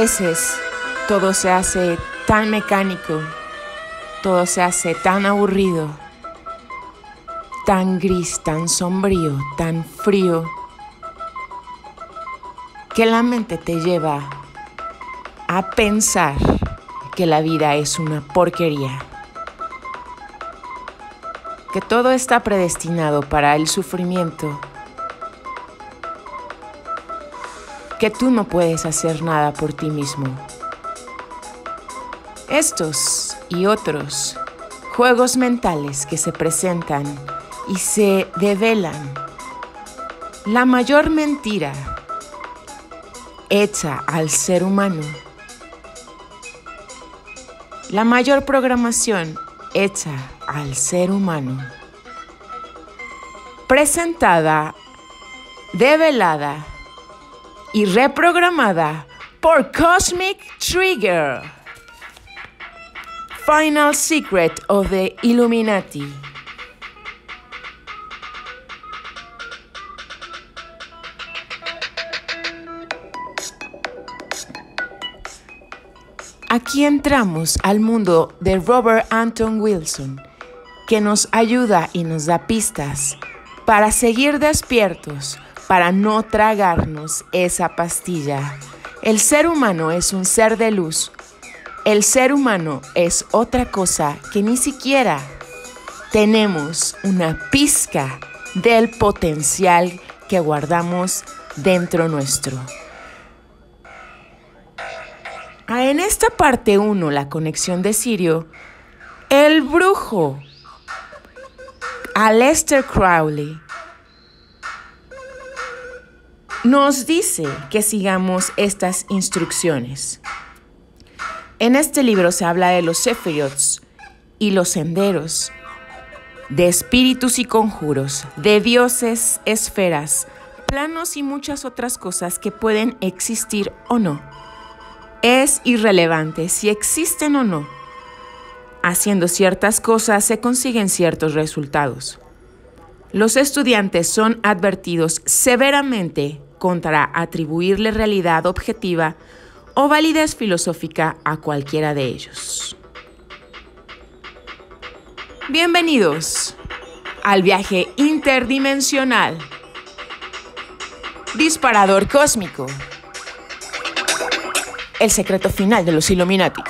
Veces todo se hace tan mecánico, todo se hace tan aburrido, tan gris, tan sombrío, tan frío, que la mente te lleva a pensar que la vida es una porquería, que todo está predestinado para el sufrimiento, que tú no puedes hacer nada por ti mismo. Estos y otros juegos mentales que se presentan y se develan. La mayor mentira hecha al ser humano. La mayor programación hecha al ser humano. Presentada, develada y reprogramada por Cosmic Trigger. Final Secret of the Illuminati. Aquí entramos al mundo de Robert Anton Wilson, que nos ayuda y nos da pistas para seguir despiertos, para no tragarnos esa pastilla. El ser humano es un ser de luz, el ser humano es otra cosa que ni siquiera tenemos una pizca del potencial que guardamos dentro nuestro. Ah, en esta parte 1, la conexión de Sirio, el brujo Aleister Crowley nos dice que sigamos estas instrucciones. En este libro se habla de los Sephiroths y los senderos, de espíritus y conjuros, de dioses, esferas, planos y muchas otras cosas que pueden existir o no. Es irrelevante si existen o no. Haciendo ciertas cosas se consiguen ciertos resultados. Los estudiantes son advertidos severamente contra atribuirle realidad objetiva o validez filosófica a cualquiera de ellos. Bienvenidos al viaje interdimensional. Disparador cósmico. El secreto final de los Illuminati.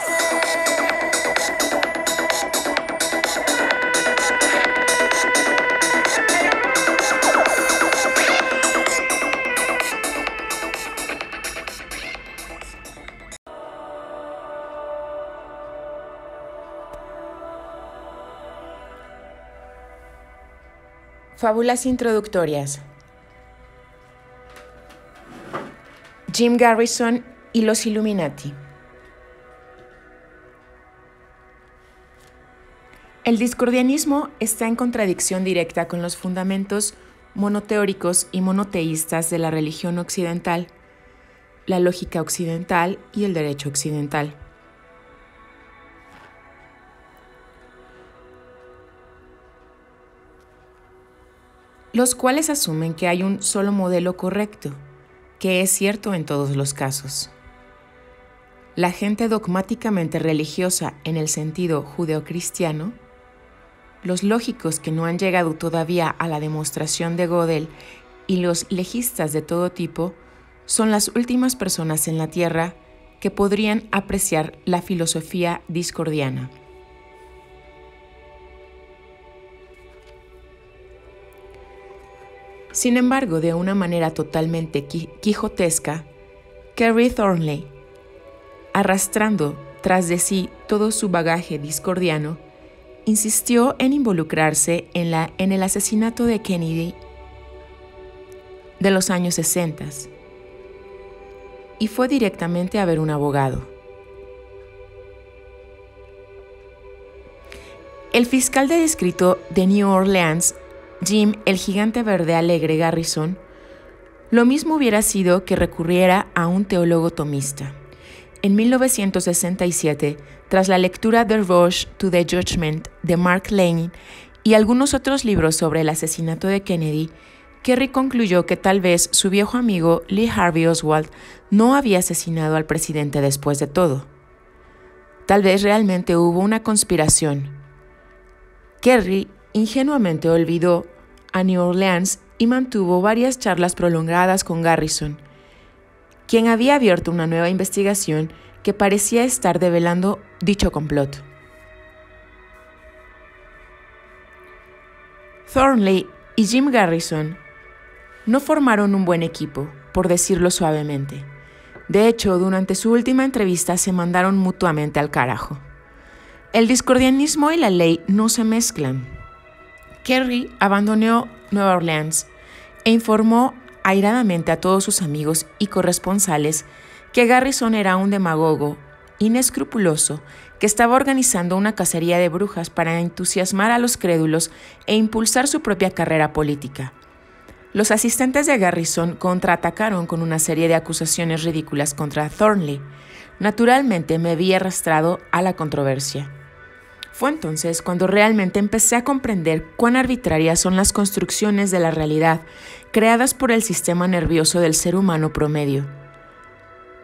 Fábulas introductorias. Jim Garrison y los Illuminati. El discordianismo está en contradicción directa con los fundamentos monoteóricos y monoteístas de la religión occidental, la lógica occidental y el derecho occidental. Los cuales asumen que hay un solo modelo correcto, que es cierto en todos los casos. La gente dogmáticamente religiosa en el sentido judeocristiano, los lógicos que no han llegado todavía a la demostración de Gödel y los legistas de todo tipo son las últimas personas en la Tierra que podrían apreciar la filosofía discordiana. Sin embargo, de una manera totalmente quijotesca, Kerry Thornley, arrastrando tras de sí todo su bagaje discordiano, insistió en involucrarse en, la, en el asesinato de Kennedy de los años 60 y fue directamente a ver un abogado. El fiscal de distrito de New Orleans Jim, el gigante verde alegre Garrison, lo mismo hubiera sido que recurriera a un teólogo tomista. En 1967, tras la lectura de Rush to the Judgment de Mark Lane y algunos otros libros sobre el asesinato de Kennedy, Kerry concluyó que tal vez su viejo amigo Lee Harvey Oswald no había asesinado al presidente después de todo. Tal vez realmente hubo una conspiración. Kerry ingenuamente olvidó a New Orleans y mantuvo varias charlas prolongadas con Garrison, quien había abierto una nueva investigación que parecía estar develando dicho complot. Thornley y Jim Garrison no formaron un buen equipo, por decirlo suavemente. De hecho, durante su última entrevista se mandaron mutuamente al carajo. El discordianismo y la ley no se mezclan. Kerry abandonó Nueva Orleans e informó airadamente a todos sus amigos y corresponsales que Garrison era un demagogo inescrupuloso que estaba organizando una cacería de brujas para entusiasmar a los crédulos e impulsar su propia carrera política. Los asistentes de Garrison contraatacaron con una serie de acusaciones ridículas contra Thornley. Naturalmente me vi arrastrado a la controversia. Fue entonces cuando realmente empecé a comprender cuán arbitrarias son las construcciones de la realidad creadas por el sistema nervioso del ser humano promedio.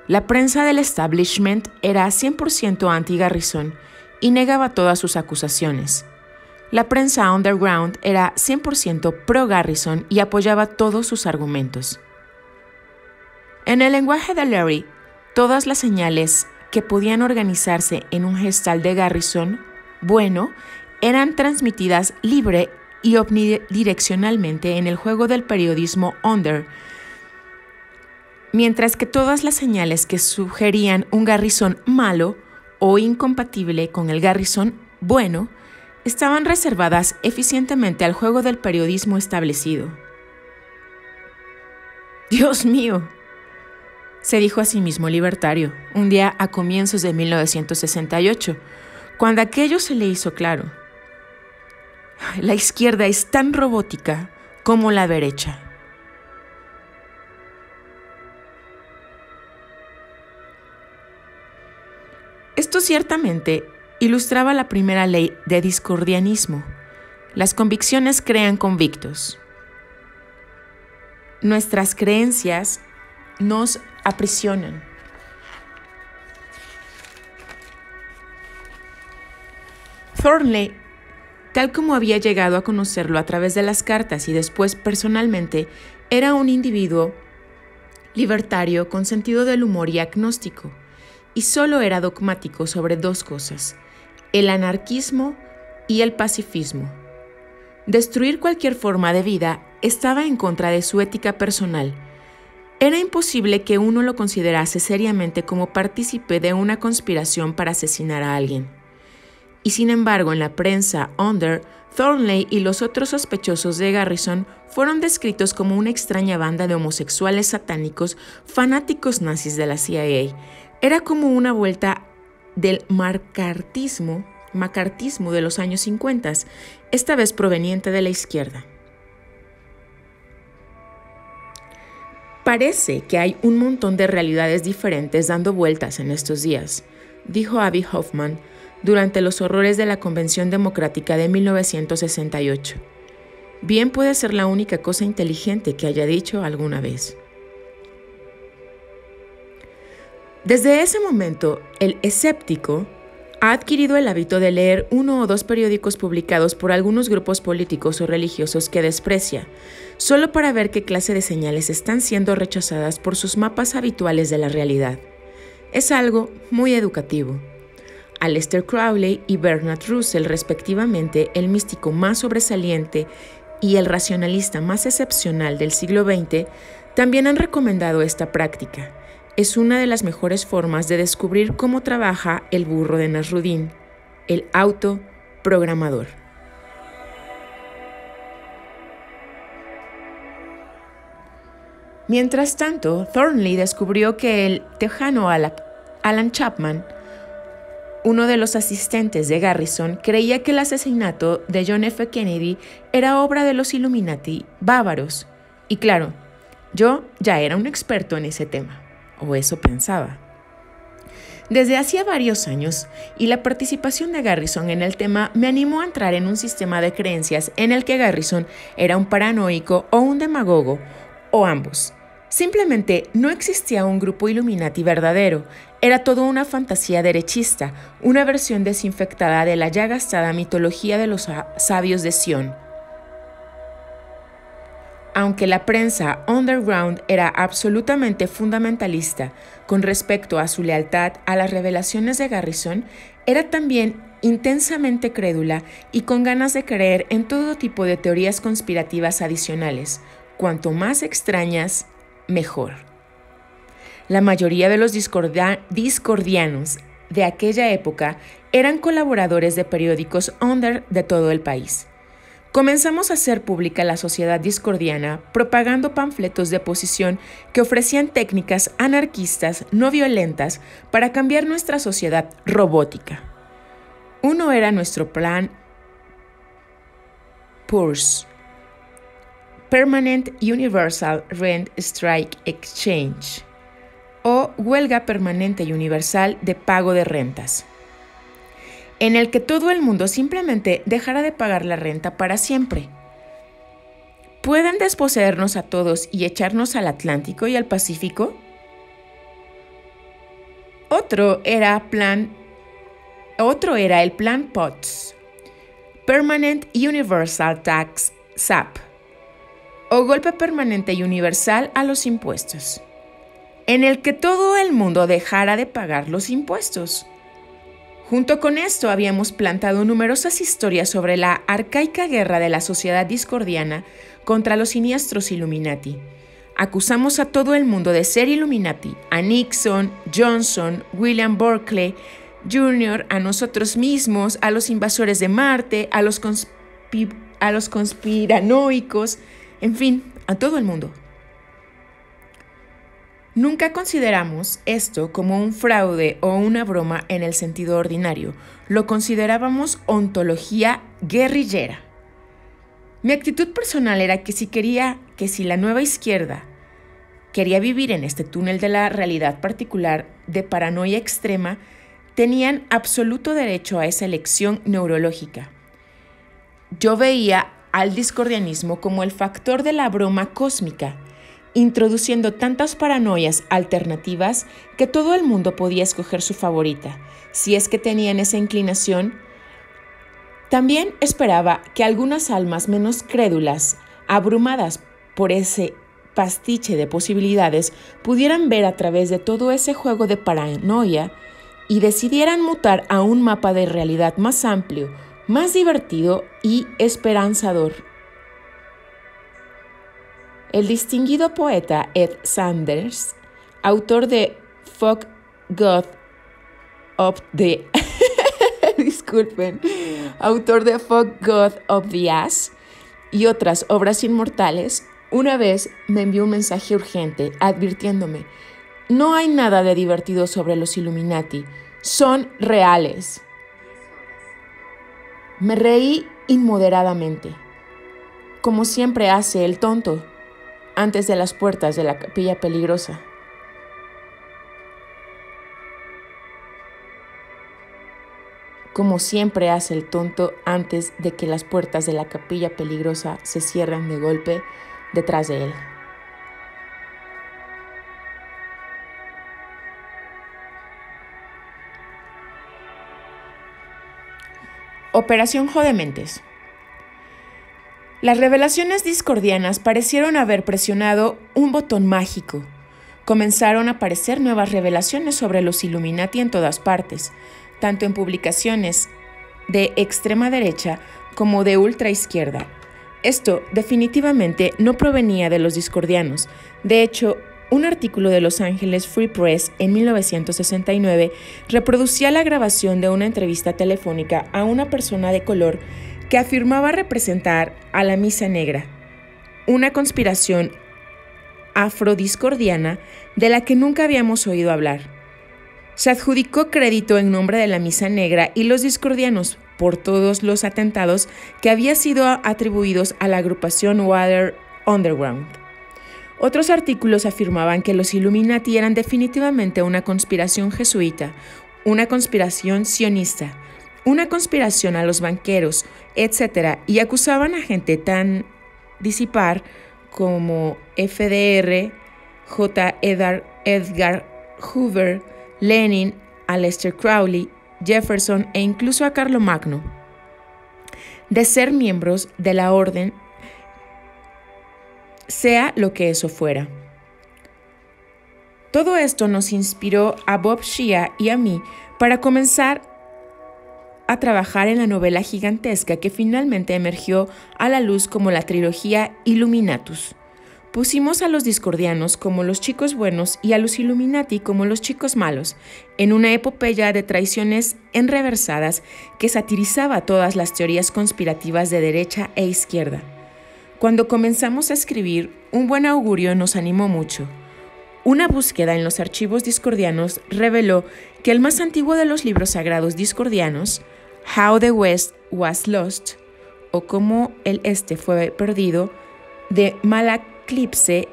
La prensa del establishment era 100% anti-Garrison y negaba todas sus acusaciones. La prensa underground era 100% pro-Garrison y apoyaba todos sus argumentos. En el lenguaje de Larry, todas las señales que podían organizarse en un gestal de Garrison, bueno, eran transmitidas libre y omnidireccionalmente en el juego del periodismo under, mientras que todas las señales que sugerían un Garrison malo o incompatible con el Garrison bueno estaban reservadas eficientemente al juego del periodismo establecido. Dios mío, se dijo a sí mismo libertario, un día a comienzos de 1968, cuando aquello se le hizo claro. La izquierda es tan robótica como la derecha. Esto ciertamente ilustraba la primera ley de discordianismo. Las convicciones crean convictos. Nuestras creencias nos aprisionan. Thornley, tal como había llegado a conocerlo a través de las cartas y después personalmente, era un individuo libertario con sentido del humor y agnóstico, y solo era dogmático sobre dos cosas, el anarquismo y el pacifismo. Destruir cualquier forma de vida estaba en contra de su ética personal. Era imposible que uno lo considerase seriamente como partícipe de una conspiración para asesinar a alguien. Y sin embargo, en la prensa under, Thornley y los otros sospechosos de Garrison fueron descritos como una extraña banda de homosexuales satánicos fanáticos nazis de la CIA. Era como una vuelta del macartismo, macartismo de los años 50, esta vez proveniente de la izquierda. Parece que hay un montón de realidades diferentes dando vueltas en estos días, dijo Abby Hoffman durante los horrores de la Convención Democrática de 1968. Bien puede ser la única cosa inteligente que haya dicho alguna vez. Desde ese momento, el escéptico ha adquirido el hábito de leer uno o dos periódicos publicados por algunos grupos políticos o religiosos que desprecia, solo para ver qué clase de señales están siendo rechazadas por sus mapas habituales de la realidad. Es algo muy educativo. Aleister Crowley y Bernard Russell, respectivamente, el místico más sobresaliente y el racionalista más excepcional del siglo XX, también han recomendado esta práctica es una de las mejores formas de descubrir cómo trabaja el burro de Nasruddin, el autoprogramador. Mientras tanto, Thornley descubrió que el tejano Alan Chapman, uno de los asistentes de Garrison, creía que el asesinato de John F. Kennedy era obra de los Illuminati bávaros. Y claro, yo ya era un experto en ese tema o eso pensaba. Desde hacía varios años, y la participación de Garrison en el tema me animó a entrar en un sistema de creencias en el que Garrison era un paranoico o un demagogo, o ambos. Simplemente no existía un grupo Illuminati verdadero, era todo una fantasía derechista, una versión desinfectada de la ya gastada mitología de los sabios de Sion. Aunque la prensa underground era absolutamente fundamentalista con respecto a su lealtad a las revelaciones de Garrison, era también intensamente crédula y con ganas de creer en todo tipo de teorías conspirativas adicionales. Cuanto más extrañas, mejor. La mayoría de los discordianos de aquella época eran colaboradores de periódicos under de todo el país. Comenzamos a hacer pública la sociedad discordiana propagando panfletos de oposición que ofrecían técnicas anarquistas no violentas para cambiar nuestra sociedad robótica. Uno era nuestro plan PURSE, Permanent Universal Rent Strike Exchange, o Huelga Permanente y Universal de Pago de Rentas en el que todo el mundo simplemente dejará de pagar la renta para siempre. ¿Pueden desposeernos a todos y echarnos al Atlántico y al Pacífico? Otro era plan otro era el plan POTS, Permanent Universal Tax SAP, o golpe permanente y universal a los impuestos, en el que todo el mundo dejara de pagar los impuestos. Junto con esto habíamos plantado numerosas historias sobre la arcaica guerra de la sociedad discordiana contra los siniestros Illuminati. Acusamos a todo el mundo de ser Illuminati, a Nixon, Johnson, William Berkeley Jr., a nosotros mismos, a los invasores de Marte, a los, a los conspiranoicos, en fin, a todo el mundo. Nunca consideramos esto como un fraude o una broma en el sentido ordinario, lo considerábamos ontología guerrillera. Mi actitud personal era que si quería que si la nueva izquierda quería vivir en este túnel de la realidad particular de paranoia extrema, tenían absoluto derecho a esa elección neurológica. Yo veía al discordianismo como el factor de la broma cósmica, introduciendo tantas paranoias alternativas que todo el mundo podía escoger su favorita, si es que tenían esa inclinación. También esperaba que algunas almas menos crédulas, abrumadas por ese pastiche de posibilidades, pudieran ver a través de todo ese juego de paranoia y decidieran mutar a un mapa de realidad más amplio, más divertido y esperanzador. El distinguido poeta Ed Sanders, autor de Fuck God of the disculpen, autor de Fuck God of the Ass y otras obras inmortales, una vez me envió un mensaje urgente advirtiéndome, no hay nada de divertido sobre los Illuminati, son reales. Me reí inmoderadamente, como siempre hace el tonto antes de las puertas de la capilla peligrosa. como siempre hace el tonto antes de que las puertas de la capilla peligrosa se cierren de golpe detrás de él. Operación Jodementes. Las revelaciones discordianas parecieron haber presionado un botón mágico. Comenzaron a aparecer nuevas revelaciones sobre los Illuminati en todas partes, tanto en publicaciones de extrema derecha como de ultra izquierda. Esto definitivamente no provenía de los discordianos. De hecho, un artículo de Los Angeles Free Press en 1969 reproducía la grabación de una entrevista telefónica a una persona de color que afirmaba representar a la Misa Negra, una conspiración afrodiscordiana de la que nunca habíamos oído hablar. Se adjudicó crédito en nombre de la Misa Negra y los discordianos por todos los atentados que habían sido atribuidos a la agrupación Water Underground. Otros artículos afirmaban que los Illuminati eran definitivamente una conspiración jesuita, una conspiración sionista, una conspiración a los banqueros, etc. Y acusaban a gente tan disipar como FDR, J. Edgar Hoover, Lenin, Aleister Crowley, Jefferson e incluso a Magno, de ser miembros de la orden, sea lo que eso fuera. Todo esto nos inspiró a Bob Shea y a mí para comenzar a trabajar en la novela gigantesca que finalmente emergió a la luz como la trilogía Illuminatus. Pusimos a los discordianos como los chicos buenos y a los Illuminati como los chicos malos, en una epopeya de traiciones enreversadas que satirizaba todas las teorías conspirativas de derecha e izquierda. Cuando comenzamos a escribir, un buen augurio nos animó mucho. Una búsqueda en los archivos discordianos reveló que el más antiguo de los libros sagrados discordianos, How the West Was Lost, o Cómo el Este fue perdido, de Malak Eclipse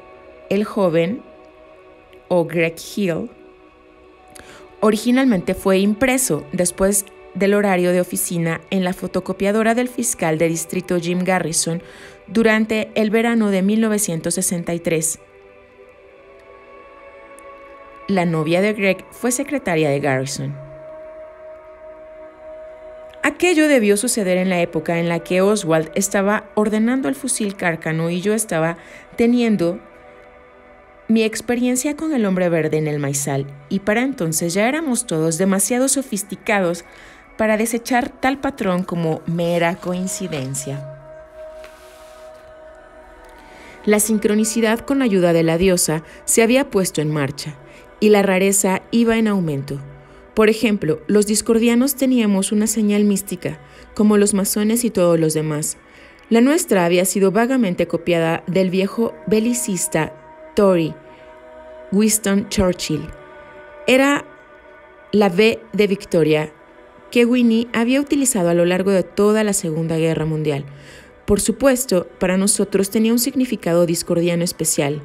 el Joven o Greg Hill originalmente fue impreso después del horario de oficina en la fotocopiadora del fiscal de distrito Jim Garrison durante el verano de 1963. La novia de Greg fue secretaria de Garrison. Aquello debió suceder en la época en la que Oswald estaba ordenando el fusil cárcano y yo estaba teniendo mi experiencia con el hombre verde en el maizal, y para entonces ya éramos todos demasiado sofisticados para desechar tal patrón como mera coincidencia. La sincronicidad con ayuda de la diosa se había puesto en marcha, y la rareza iba en aumento. Por ejemplo, los discordianos teníamos una señal mística, como los masones y todos los demás. La nuestra había sido vagamente copiada del viejo belicista Tory, Winston Churchill. Era la V de Victoria que Winnie había utilizado a lo largo de toda la Segunda Guerra Mundial. Por supuesto, para nosotros tenía un significado discordiano especial.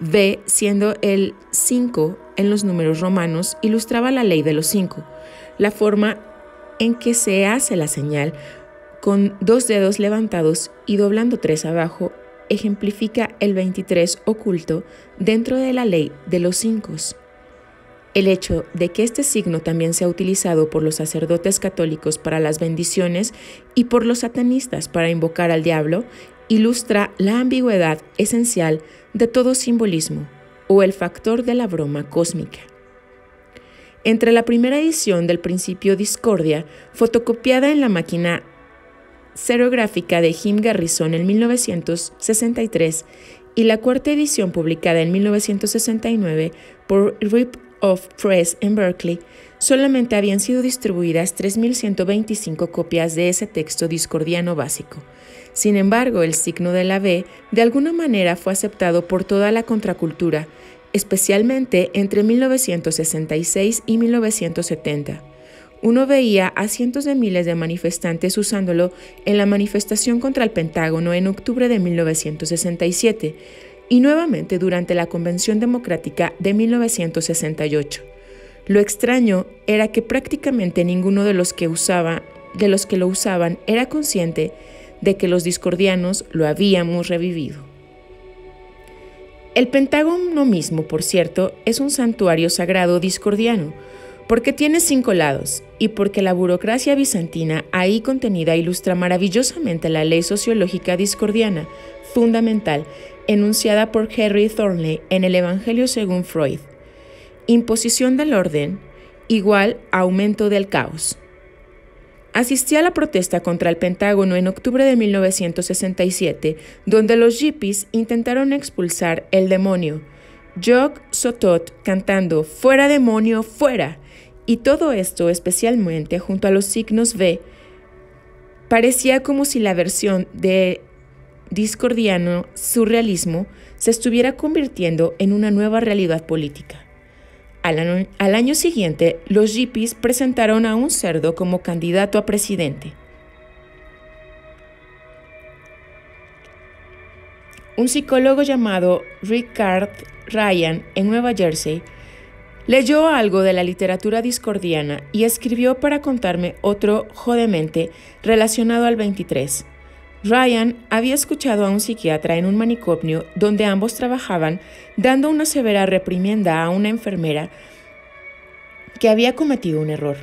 V, siendo el 5 en los números romanos, ilustraba la ley de los cinco, la forma en que se hace la señal con dos dedos levantados y doblando tres abajo, ejemplifica el 23 oculto dentro de la ley de los cinco. El hecho de que este signo también sea utilizado por los sacerdotes católicos para las bendiciones y por los satanistas para invocar al diablo ilustra la ambigüedad esencial de todo simbolismo o el factor de la broma cósmica. Entre la primera edición del Principio Discordia, fotocopiada en la máquina serográfica de Jim Garrison en 1963 y la cuarta edición publicada en 1969 por Rip of Press en Berkeley, solamente habían sido distribuidas 3.125 copias de ese texto discordiano básico. Sin embargo, el signo de la B de alguna manera fue aceptado por toda la contracultura, especialmente entre 1966 y 1970. Uno veía a cientos de miles de manifestantes usándolo en la manifestación contra el Pentágono en octubre de 1967 y nuevamente durante la Convención Democrática de 1968. Lo extraño era que prácticamente ninguno de los que usaba, de los que lo usaban era consciente de que los discordianos lo habíamos revivido. El Pentágono mismo, por cierto, es un santuario sagrado discordiano, porque tiene cinco lados y porque la burocracia bizantina ahí contenida ilustra maravillosamente la ley sociológica discordiana, fundamental, enunciada por Henry Thornley en el Evangelio según Freud. Imposición del orden igual aumento del caos. Asistí a la protesta contra el Pentágono en octubre de 1967, donde los yippies intentaron expulsar el demonio. Jock Sotot cantando Fuera demonio, fuera. Y todo esto, especialmente junto a los signos V, parecía como si la versión de discordiano surrealismo se estuviera convirtiendo en una nueva realidad política. Al año, siguiente, los yippies presentaron a un cerdo como candidato a presidente. un psicólogo llamado Richard Ryan en Nueva Jersey, leyó algo de la literatura discordiana y escribió para contarme otro jodemente relacionado al 23. Ryan había escuchado a un psiquiatra en un manicomio donde ambos trabajaban dando una severa reprimienda a una enfermera que había cometido un error.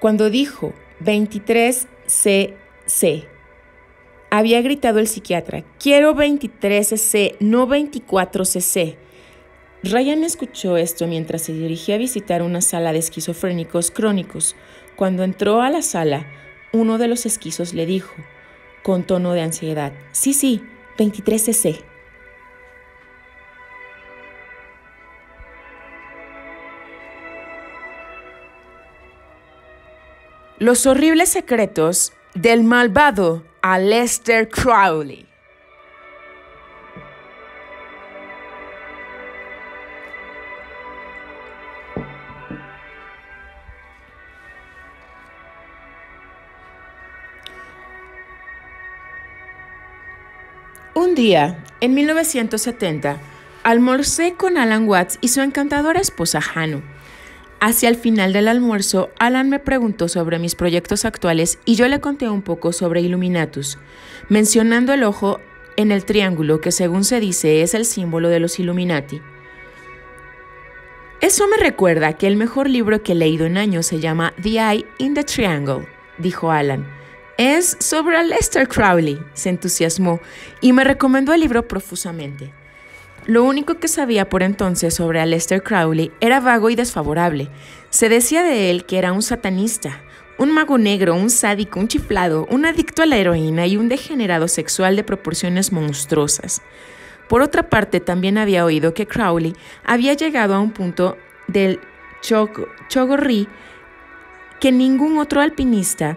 Cuando dijo 23cc, había gritado el psiquiatra, quiero 23cc, no 24cc. Ryan escuchó esto mientras se dirigía a visitar una sala de esquizofrénicos crónicos. Cuando entró a la sala, uno de los esquizos le dijo, con tono de ansiedad, sí, sí, 23cc. Los horribles secretos del malvado Aleister Crowley. Un día, en 1970, almorcé con Alan Watts y su encantadora esposa Hanu. Hacia el final del almuerzo, Alan me preguntó sobre mis proyectos actuales y yo le conté un poco sobre Illuminatus, mencionando el ojo en el triángulo que según se dice es el símbolo de los Illuminati. Eso me recuerda que el mejor libro que he leído en años se llama The Eye in the Triangle, dijo Alan. Es sobre Lester Crowley, se entusiasmó y me recomendó el libro profusamente. Lo único que sabía por entonces sobre Aleister Crowley era vago y desfavorable. Se decía de él que era un satanista, un mago negro, un sádico, un chiflado, un adicto a la heroína y un degenerado sexual de proporciones monstruosas. Por otra parte, también había oído que Crowley había llegado a un punto del chogorri que ningún otro alpinista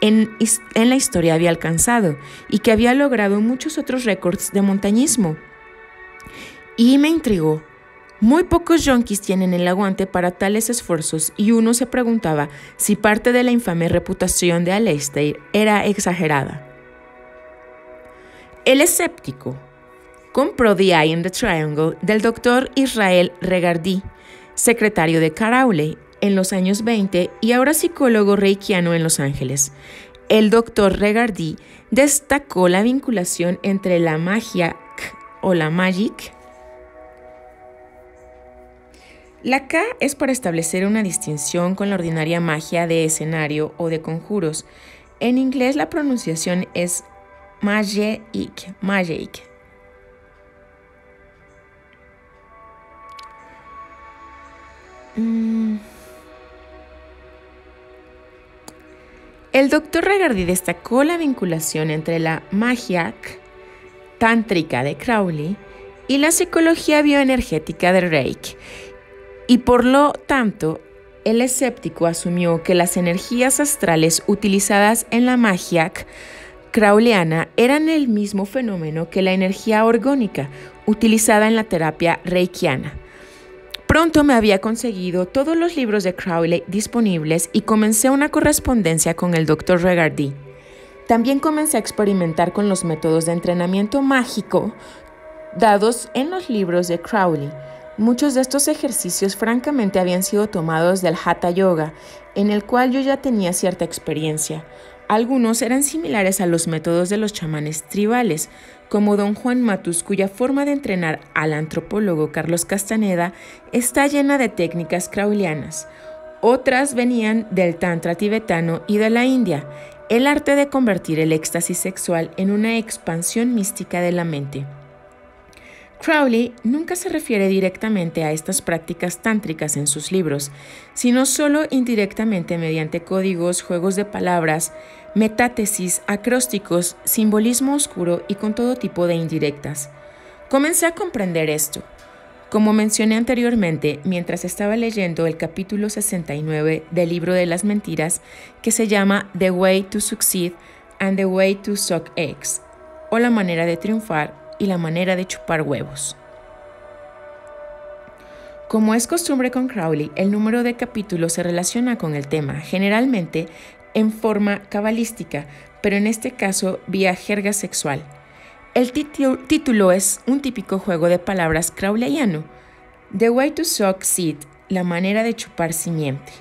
en, la historia había alcanzado y que había logrado muchos otros récords de montañismo. Y me intrigó. Muy pocos yonkis tienen el aguante para tales esfuerzos y uno se preguntaba si parte de la infame reputación de Aleister era exagerada. El escéptico compró The Eye in the Triangle del doctor Israel Regardi, secretario de Crowley en los años 20 y ahora psicólogo reikiano en Los Ángeles. El doctor Regardi destacó la vinculación entre la magia o la magic. La K es para establecer una distinción con la ordinaria magia de escenario o de conjuros. En inglés la pronunciación es magic, magic. Mm. El doctor Regardi destacó la vinculación entre la magia tántrica de Crowley y la psicología bioenergética de Reiki, y por lo tanto, el escéptico asumió que las energías astrales utilizadas en la magia crowleyana eran el mismo fenómeno que la energía orgónica utilizada en la terapia reikiana. Pronto me había conseguido todos los libros de Crowley disponibles y comencé una correspondencia con el Dr. Regardi. También comencé a experimentar con los métodos de entrenamiento mágico dados en los libros de Crowley. Muchos de estos ejercicios francamente habían sido tomados del Hatha Yoga, en el cual yo ya tenía cierta experiencia. Algunos eran similares a los métodos de los chamanes tribales, como don Juan Matus, cuya forma de entrenar al antropólogo Carlos Castaneda está llena de técnicas craulianas. Otras venían del Tantra tibetano y de la India, el arte de convertir el éxtasis sexual en una expansión mística de la mente. Crowley nunca se refiere directamente a estas prácticas tántricas en sus libros, sino solo indirectamente mediante códigos, juegos de palabras, metátesis, acrósticos, simbolismo oscuro y con todo tipo de indirectas. Comencé a comprender esto. Como mencioné anteriormente, mientras estaba leyendo el capítulo 69 del libro de las mentiras, que se llama The Way to Succeed and the Way to Suck Eggs, o la manera de triunfar y la manera de chupar huevos. Como es costumbre con Crowley, el número de capítulos se relaciona con el tema, generalmente en forma cabalística, pero en este caso vía jerga sexual. El título es un típico juego de palabras crowleyano. The Way to Suck Seed, la manera de chupar simiente.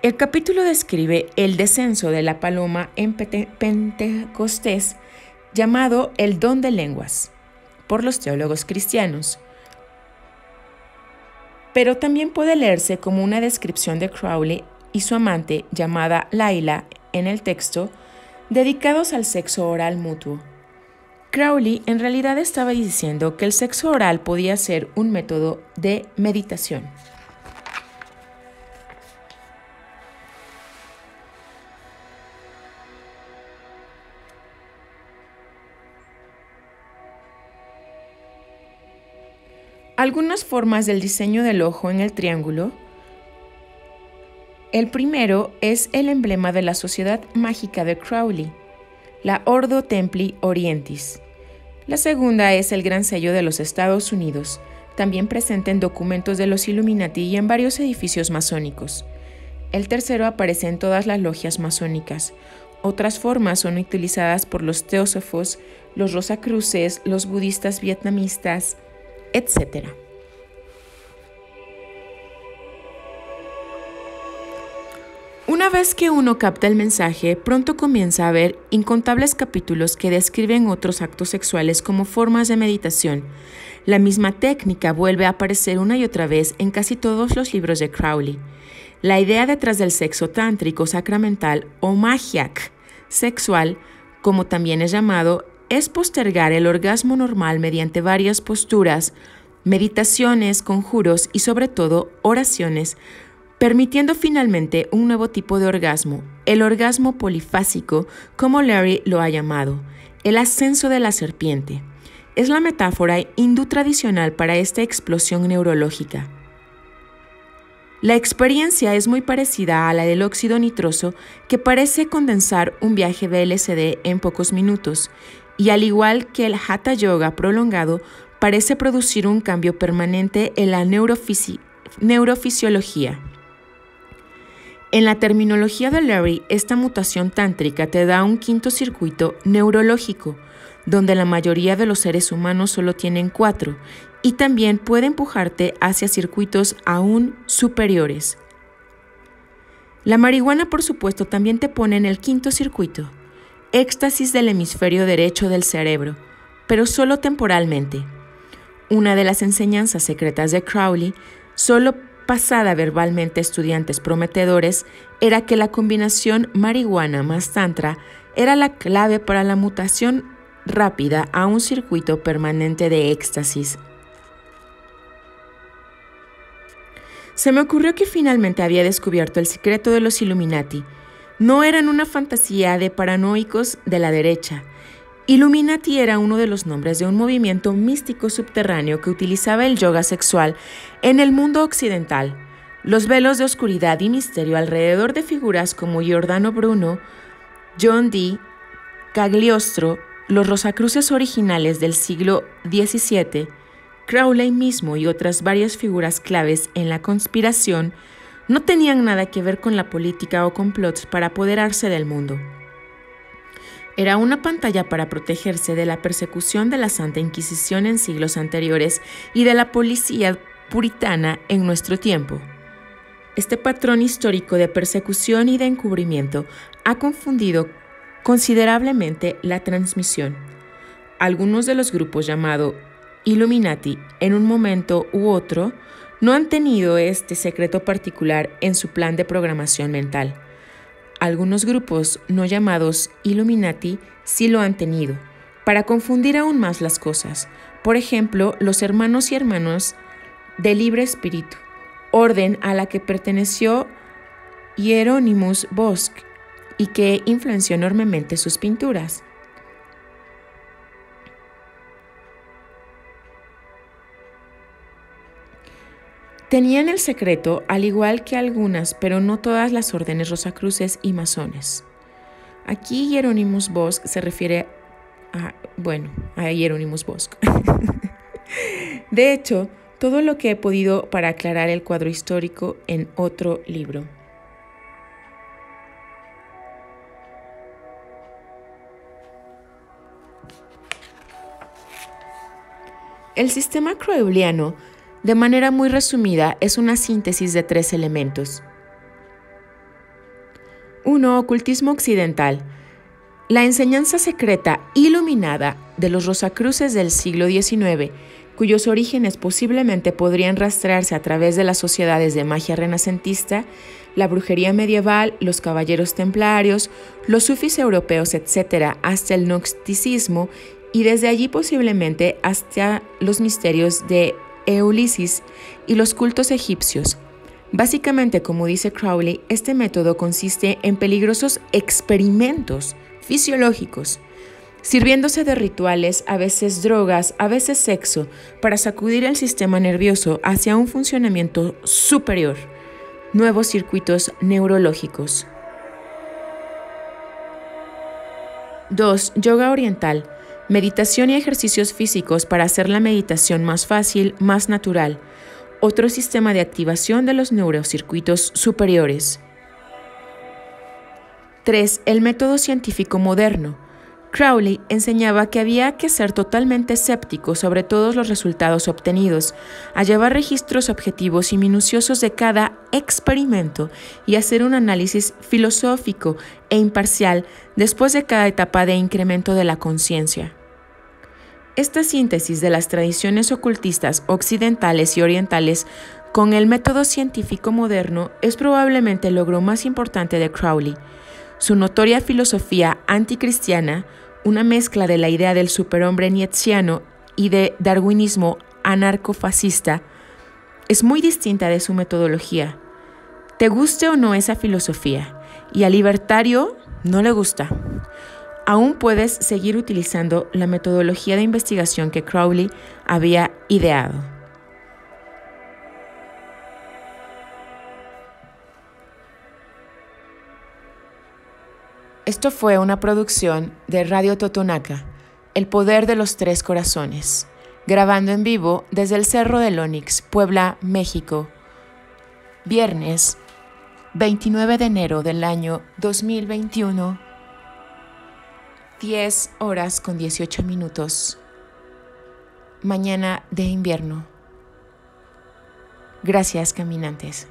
El capítulo describe el descenso de la paloma en Pentecostés llamado el don de lenguas por los teólogos cristianos. Pero también puede leerse como una descripción de Crowley y su amante llamada Laila en el texto, dedicados al sexo oral mutuo. Crowley en realidad estaba diciendo que el sexo oral podía ser un método de meditación. Algunas formas del diseño del ojo en el triángulo. El primero es el emblema de la sociedad mágica de Crowley, la Ordo Templi Orientis. La segunda es el gran sello de los Estados Unidos, también presente en documentos de los Illuminati y en varios edificios masónicos. El tercero aparece en todas las logias masónicas. Otras formas son utilizadas por los teósofos, los rosacruces, los budistas vietnamistas, etc. Una vez que uno capta el mensaje, pronto comienza a ver incontables capítulos que describen otros actos sexuales como formas de meditación. La misma técnica vuelve a aparecer una y otra vez en casi todos los libros de Crowley. La idea detrás del sexo tántrico sacramental o magiac sexual, como también es llamado, es postergar el orgasmo normal mediante varias posturas, meditaciones, conjuros y sobre todo oraciones, permitiendo finalmente un nuevo tipo de orgasmo, el orgasmo polifásico, como Larry lo ha llamado, el ascenso de la serpiente. Es la metáfora hindú tradicional para esta explosión neurológica. La experiencia es muy parecida a la del óxido nitroso que parece condensar un viaje de en pocos minutos y al igual que el Hatha Yoga prolongado, parece producir un cambio permanente en la neurofisiología. En la terminología de Larry, esta mutación tántrica te da un quinto circuito neurológico, donde la mayoría de los seres humanos solo tienen cuatro, y también puede empujarte hacia circuitos aún superiores. La marihuana, por supuesto, también te pone en el quinto circuito, éxtasis del hemisferio derecho del cerebro, pero solo temporalmente. Una de las enseñanzas secretas de Crowley, solo pasada verbalmente a estudiantes prometedores, era que la combinación marihuana más tantra era la clave para la mutación rápida a un circuito permanente de éxtasis. Se me ocurrió que finalmente había descubierto el secreto de los Illuminati, no eran una fantasía de paranoicos de la derecha. Illuminati era uno de los nombres de un movimiento místico subterráneo que utilizaba el yoga sexual en el mundo occidental. Los velos de oscuridad y misterio alrededor de figuras como Giordano Bruno, John Dee, Cagliostro, los Rosacruces originales del siglo XVII, Crowley mismo y otras varias figuras claves en la conspiración no tenían nada que ver con la política o complots para apoderarse del mundo. Era una pantalla para protegerse de la persecución de la Santa Inquisición en siglos anteriores y de la policía puritana en nuestro tiempo. Este patrón histórico de persecución y de encubrimiento ha confundido considerablemente la transmisión. Algunos de los grupos llamados Illuminati en un momento u otro no han tenido este secreto particular en su plan de programación mental. Algunos grupos no llamados Illuminati sí lo han tenido, para confundir aún más las cosas. Por ejemplo, los hermanos y hermanos de libre espíritu, orden a la que perteneció Hieronymus Bosch y que influenció enormemente sus pinturas. Tenían el secreto, al igual que algunas, pero no todas las órdenes rosacruces y masones. Aquí Hieronymus Bosch se refiere a, bueno, a Hieronymus Bosch. de hecho, todo lo que he podido para aclarar el cuadro histórico en otro libro. El sistema crowleyano, de manera muy resumida, es una síntesis de tres elementos. 1. Ocultismo occidental. La enseñanza secreta iluminada de los Rosacruces del siglo XIX, cuyos orígenes posiblemente podrían rastrearse a través de las sociedades de magia renacentista, la brujería medieval, los caballeros templarios, los sufis europeos, etc., hasta el gnosticismo y desde allí posiblemente hasta los misterios de Eulisis y los cultos egipcios. Básicamente, como dice Crowley, este método consiste en peligrosos experimentos fisiológicos, sirviéndose de rituales, a veces drogas, a veces sexo, para sacudir el sistema nervioso hacia un funcionamiento superior, nuevos circuitos neurológicos. 2. Yoga oriental meditación y ejercicios físicos para hacer la meditación más fácil, más natural, otro sistema de activación de los neurocircuitos superiores. 3. El método científico moderno. Crowley enseñaba que había que ser totalmente escéptico sobre todos los resultados obtenidos, a llevar registros objetivos y minuciosos de cada experimento y hacer un análisis filosófico e imparcial después de cada etapa de incremento de la conciencia. Esta síntesis de las tradiciones ocultistas occidentales y orientales con el método científico moderno es probablemente el logro más importante de Crowley. Su notoria filosofía anticristiana, una mezcla de la idea del superhombre nietzscheano y de darwinismo anarcofascista, es muy distinta de su metodología. Te guste o no esa filosofía, y al libertario no le gusta aún puedes seguir utilizando la metodología de investigación que Crowley había ideado. Esto fue una producción de Radio Totonaca, El Poder de los Tres Corazones, grabando en vivo desde el Cerro del Onix, Puebla, México, viernes 29 de enero del año 2021 10 horas con 18 minutos. Mañana de invierno. Gracias, caminantes.